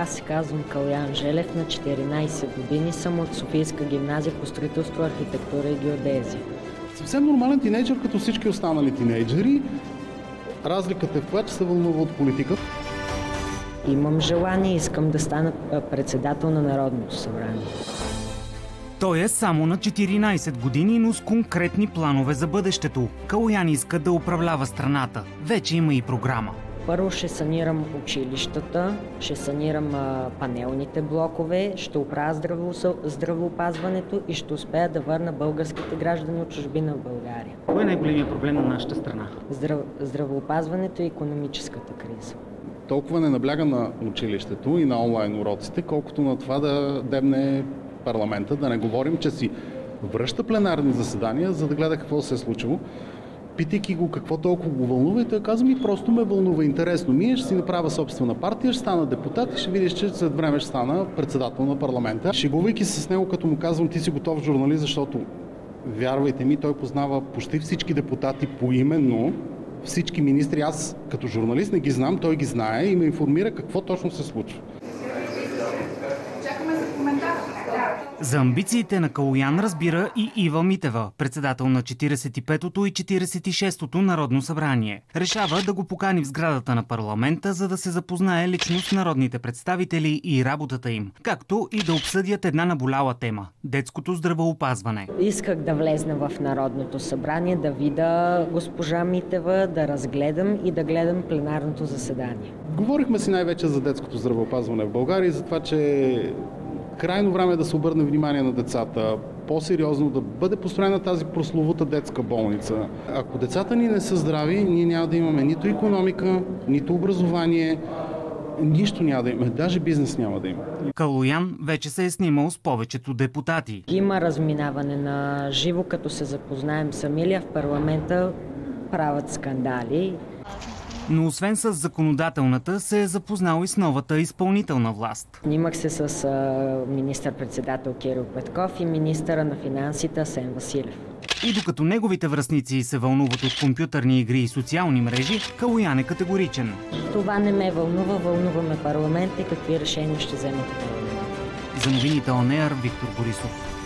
Аз се казвам Калян Желев, на 14 години съм от Софийска гимназия по строителство, архитектура и геодезия. Съвсем нормален тинейджър, като всички останали тинейджери. Разликата е в това, че се вълнува от политика. Имам желание, искам да стана председател на Народното събрание. Той е само на 14 години, но с конкретни планове за бъдещето. Калоян иска да управлява страната. Вече има и програма. Първо ще санирам училищата, ще санирам а, панелните блокове, ще оправя здраво, здравоопазването и ще успея да върна българските граждани от чужбина в България. Кой е най-големият проблем на нашата страна? Здрав, здравоопазването и економическата криза. Толкова не набляга на училището и на онлайн уроците, колкото на това да дебне парламента, да не говорим, че си връща пленарни заседания, за да гледа какво се е случило. Питайки го какво толкова го вълнува и той казва ми просто ме вълнува. Интересно ми е, ще си направя собствена партия, ще стана депутат и ще видиш, че след време ще стана председател на парламента. Шегувайки се с него, като му казвам, ти си готов журналист, защото вярвайте ми, той познава почти всички депутати поименно, всички министри. Аз като журналист не ги знам, той ги знае и ме информира какво точно се случва. За амбициите на Калоян разбира и Ива Митева, председател на 45-то и 46-то Народно събрание. Решава да го покани в сградата на парламента, за да се запознае лично с народните представители и работата им, както и да обсъдят една наболяла тема – детското здравеопазване. Исках да влезна в Народното събрание, да видя госпожа Митева, да разгледам и да гледам пленарното заседание. Говорихме си най-вече за детското здравеопазване в България и за това, че крайно време е да се обърне внимание на децата, по-сериозно да бъде построена тази прословута детска болница. Ако децата ни не са здрави, ние няма да имаме нито економика, нито образование, нищо няма да имаме, даже бизнес няма да има. Калоян вече се е снимал с повечето депутати. Има разминаване на живо, като се запознаем с Амилия в парламента, правят скандали. Но освен с законодателната, се е запознал и с новата изпълнителна власт. Снимах се с министър-председател Кирил Петков и министъра на финансите Асен Василев. И докато неговите връзници се вълнуват от компютърни игри и социални мрежи, Калоян е категоричен. Това не ме вълнува, вълнуваме парламент и какви решения ще вземете парламент. За новините ОНЕАР Виктор Борисов.